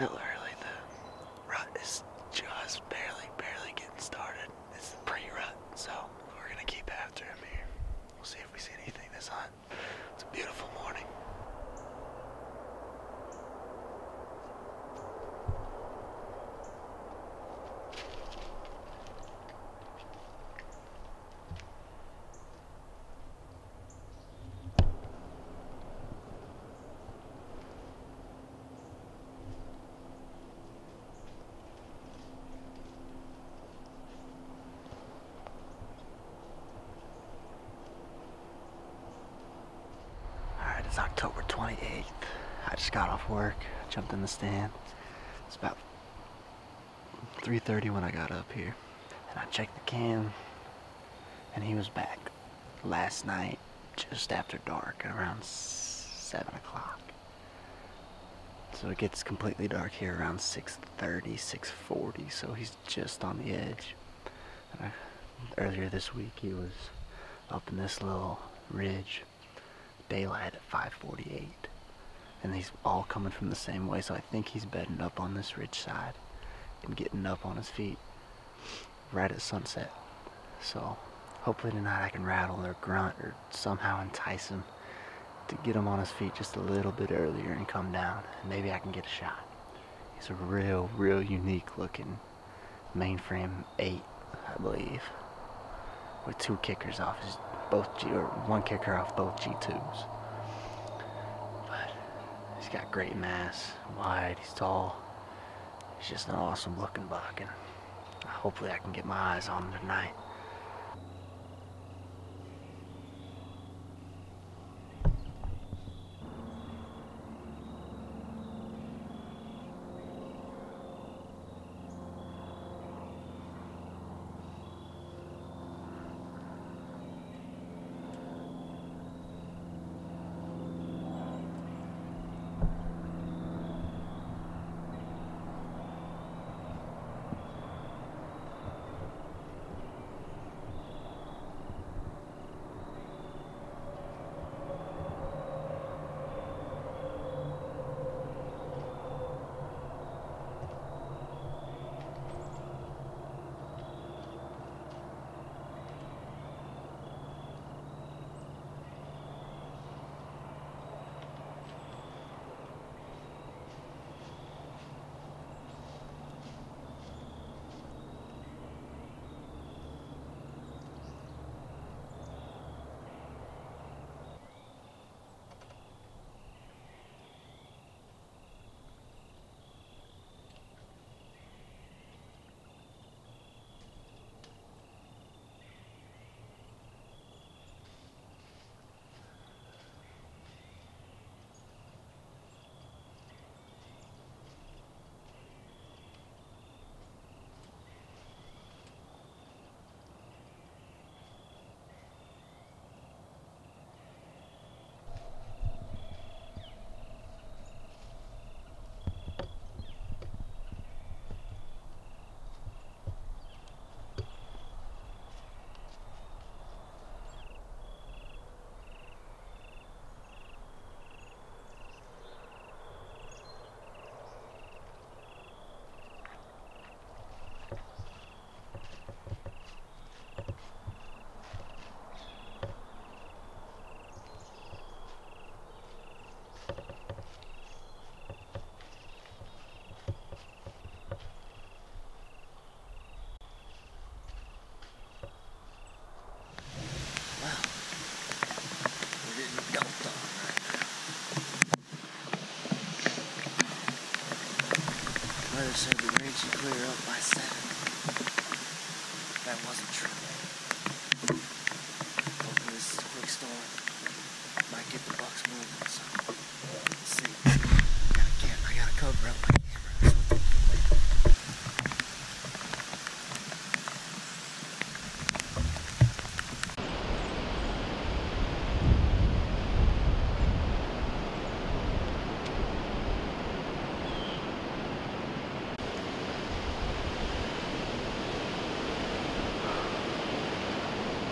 Around. It's still early. The rut is just barely, barely getting started. It's the pre-rut, so we're gonna keep after him here. We'll see if we see anything this hunt. It's a beautiful morning. Alright, it's October 28th. I just got off work, jumped in the stand. It's about 3.30 when I got up here. And I checked the cam, and he was back last night, just after dark, around 7 o'clock. So it gets completely dark here around 6.30, 6.40, so he's just on the edge. I, earlier this week he was up in this little ridge daylight at 5:48, and he's all coming from the same way. So I think he's bedding up on this ridge side and getting up on his feet right at sunset. So hopefully tonight I can rattle or grunt or somehow entice him to get him on his feet just a little bit earlier and come down, and maybe I can get a shot. He's a real, real unique looking mainframe eight, I believe, with two kickers off his both G or one kicker off both G2s. But he's got great mass, wide, he's tall. He's just an awesome looking buck, and hopefully I can get my eyes on him tonight.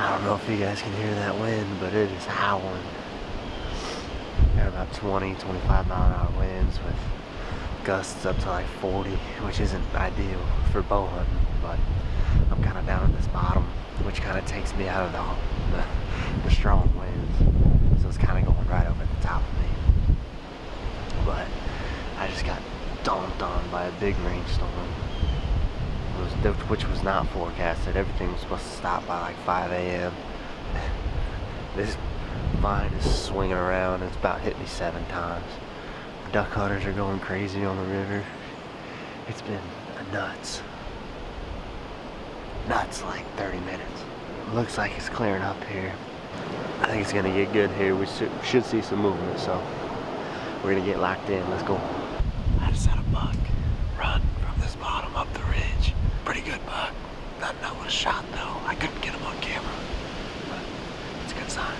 I don't know if you guys can hear that wind, but it is howling. Got about 20, 25 mile an hour winds with gusts up to like 40, which isn't ideal for bow hunting, but I'm kind of down at this bottom, which kind of takes me out of the, the, the strong winds. So it's kind of going right over the top of me. But I just got dumped on by a big rainstorm was which was not forecasted. Everything was supposed to stop by like 5 a.m. this vine is swinging around. It's about hit me seven times. Duck hunters are going crazy on the river. It's been nuts. Nuts like 30 minutes. Looks like it's clearing up here. I think it's gonna get good here. We should, should see some movement, so we're gonna get locked in. Let's go. I just had a buck run from this bottom up the ridge. Pretty good buck. Not what a shot though. I couldn't get him on camera, but it's a good sign.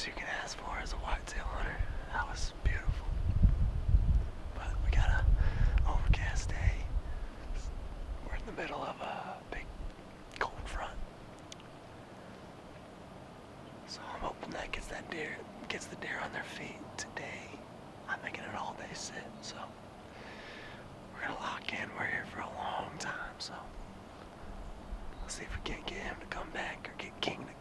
Else you can ask for as a whitetail hunter. That was beautiful. But we got a overcast day. We're in the middle of a big cold front. So I'm hoping that gets that deer gets the deer on their feet today. I'm making it all day sit, so we're gonna lock in. We're here for a long time, so let's see if we can't get him to come back or get King to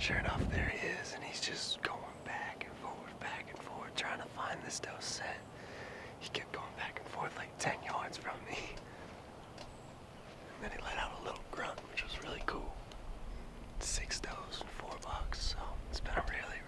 Sure enough, there he is, and he's just going back and forth, back and forward, trying to find this doe set. He kept going back and forth like 10 yards from me. And then he let out a little grunt, which was really cool. Six does and four bucks, so it's been a really,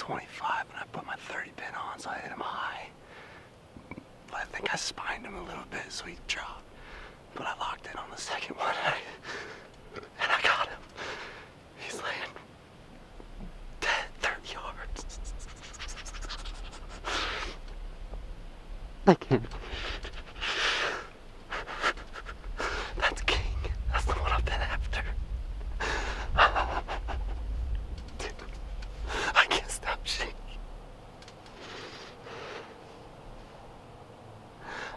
25, and I put my 30 pin on, so I hit him high. I think I spined him a little bit, so he dropped. But I locked in on the second one, and I, and I got him. He's laying dead 30 yards. I can't. That's King. That's the one I've been after. Dude, I can't stop shaking.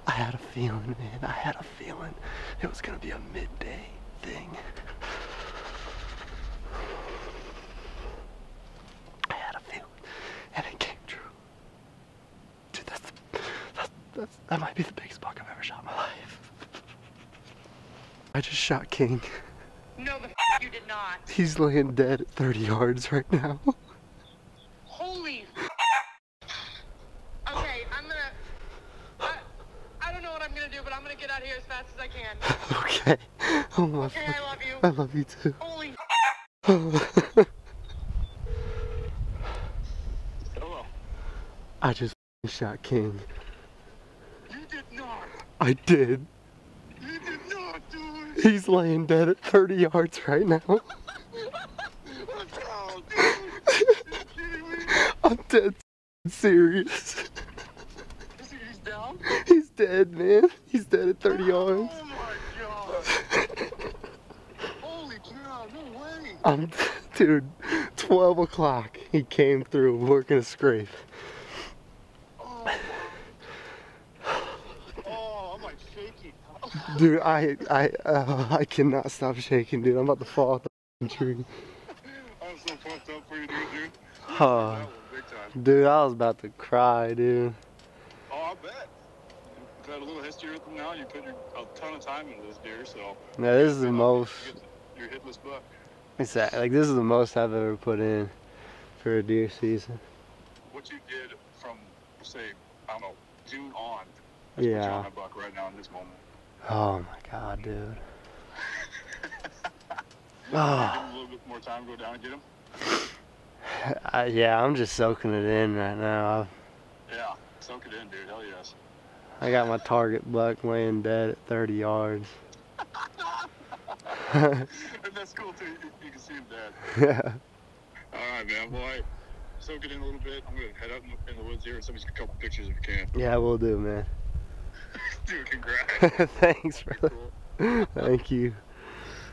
I had a feeling, man. I had a feeling it was gonna be a midday thing. I had a feeling, and it came true. Dude, that's, that's, that's that might be the biggest buck I've ever shot in my life. I just shot King. No, the f- you did not. He's laying dead at 30 yards right now. Holy. okay, I'm gonna. I, I don't know what I'm gonna do, but I'm gonna get out of here as fast as I can. okay. Oh my. Okay, I love you. I love you too. Holy. Hello. I just shot King. I did. You did not, dude. He's laying dead at 30 yards right now. I'm dead serious. He- He's down? He's dead, man. He's dead at 30 yards. Oh my god. Holy cow, no way. I'm, dude, 12 o'clock. He came through working a scrape. Oh, my. oh I'm like shaking. Dude, I, I, uh, I cannot stop shaking, dude. I'm about to fall off the tree. I'm so fucked up for you, dude, dude. Oh, That was big time. dude, I was about to cry, dude. Oh, I bet. You've had a little history with them now. You put your, a ton of time into this deer, so. Now, this is the most, you Your hitless buck. exact, like, this is the most I've ever put in for a deer season. What you did from, say, I don't know, June on. That's what you're on a buck right now in this moment. Oh my god, dude. Oh, a ah. little bit more time go down and get him. I, uh, yeah, I'm just soaking it in right now. Yeah, soak it in, dude. Hell yes. I, got my target buck laying dead at 30 yards. And that's cool too. You, you can see him dead. Yeah. All right, man. Well, I soak it in a little bit. I'm gonna head up in the, woods here and somebody's get a couple pictures if you can. Yeah, we'll do, man. Dude, congrats. Thanks, brother. cool. Thank you.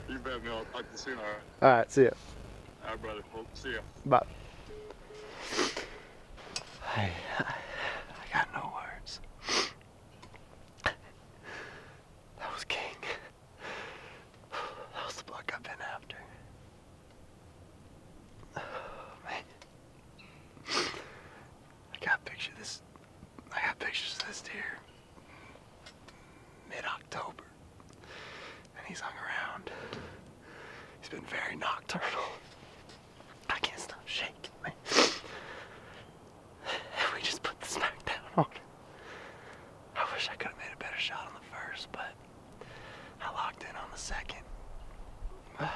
You bet, man. I'll talk to you soon. All right. All right, see ya. All right, brother. Well, see ya. Bye. I, I got no words. That was King. That was the buck I've been after. Oh, man. I got a picture of this. I got pictures of this deer mid October. And he's hung around. He's been very nocturnal. I can't stop shaking, man. If we just put the smack down on it. I wish I could have made a better shot on the first, but I locked in on the second. I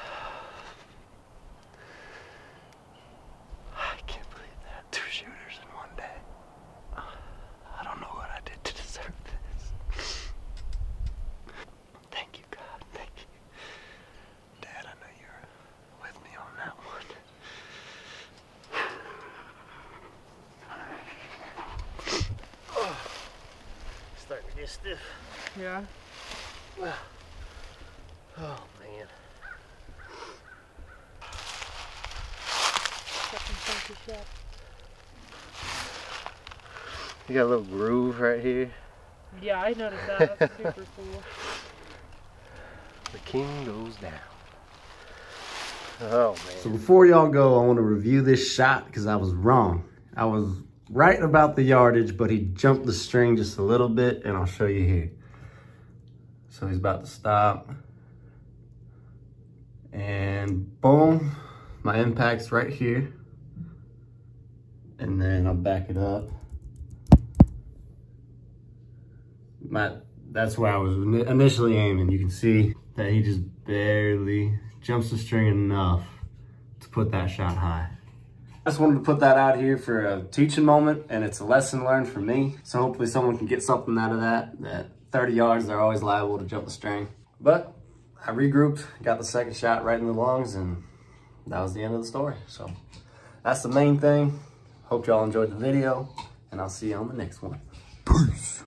can't believe that. Two shooters in one day. I don't know what I did to deserve this. Thank you, God. Thank you. Dad, I know you're with me on that one. Starting to get stiff. Yeah. Oh man. You got a little groove right here. Yeah, I noticed that. That's super cool. The king goes down. Oh man. So before y'all go, I want to review this shot because I was wrong. I was right about the yardage, but he jumped the string just a little bit, and I'll show you here. So he's about to stop. And boom, my impact's right here. And then I'll back it up. My, that's where I was initially aiming. You can see that he just barely jumps the string enough to put that shot high. I just wanted to put that out here for a teaching moment and it's a lesson learned for me. So hopefully someone can get something out of that, that 30 yards, they're always liable to jump the string. But I regrouped, got the second shot right in the lungs and that was the end of the story. So that's the main thing. Hope y'all enjoyed the video and I'll see you on the next one. Peace.